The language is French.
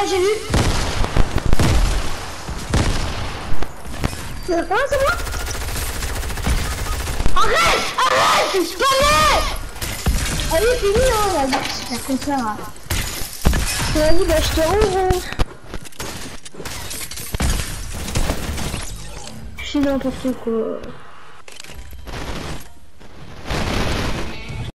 ouais, j'ai vu. C'est quoi, c'est moi? Arrête Arrête C'est pas vrai Allez, fini, hein, vas-y. Hein. C'est comme ça. hein. Vas-y, bah, je te rends. Hein. Je suis n'importe quoi.